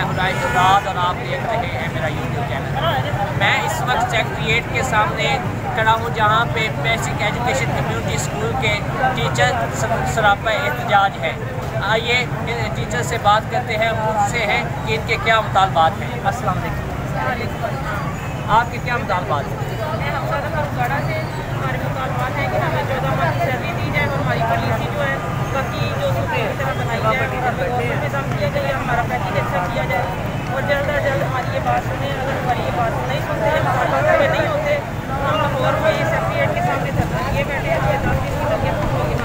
मैं हुराई उस्ताद और आप देख रहे हैं मेरा यूट्यूब चैनल मैं इस वक्त सेक्ट्रिएट के सामने खड़ा हूँ, जहाँ पे बेसिक एजुकेशन कम्युनिटी स्कूल के टीचर सरापा एहतजाज है। आइए टीचर से बात करते हैं उनसे हैं कि इनके क्या मुतालबात हैं। असल आपके क्या मुतालबात हैं? हमारे पॉलिसी जो है, बाकी जो तरह बनाई हमारा पैकेज अच्छा किया जाए और जल्द अज जल्द हमारी ये बात सुने अगर हमारी ये बात नहीं सुनते हमारे पास हुए नहीं होते हम लाहौर में सेक्रेट के सामने धरना लिए बैठे हैं दस दिन की तक पहुँचोगे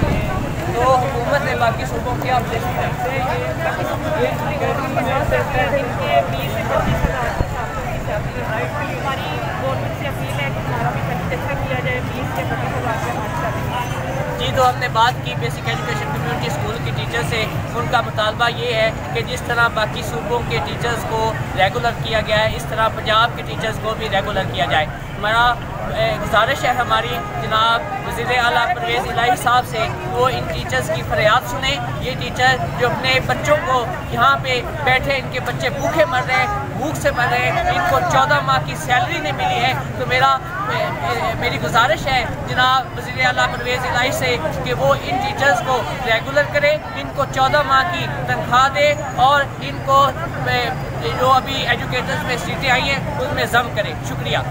तो हुकूमत ने बाकी सूबों की आप इनके बीस से पच्चीस हज़ार हमारी गवर्नमेंट से अपील है कि हमारा भी पैकेज अच्छा किया जाए बीस से पच्चीस हज़ार से हमारी सैलरी जी तो हमने बात की बेसिक एजुकेशन कम्युनिटी स्कूल के टीचर से। उनका मुतालबा ये है कि जिस तरह बाकी सूबों के टीचर्स को रेगुलर किया गया है, इस तरह पंजाब के टीचर्स को भी रेगुलर किया जाए। हमारा गुजारिश है हमारी, जनाब वज़ीर अला परवेज़ इलाही साहब से, वो इन टीचर्स की फरियाद सुने। ये टीचर जो अपने बच्चों को यहाँ पे बैठे, इनके बच्चे भूखे मर रहे हैं, भूख से मर रहे हैं, इनको चौदह माह की सैलरी नहीं मिली है तो मेरा मेरी गुजारिश है, जनाब वज़ीर अला परवेज़ इलाही से, कि वो इन टीचर्स को रेगुलर करें, इनको चौदह माह की तनख्वाह दे, और इनको जो अभी एजुकेटर्स में सीटें आई हैं, उनमें जम करें। शुक्रिया।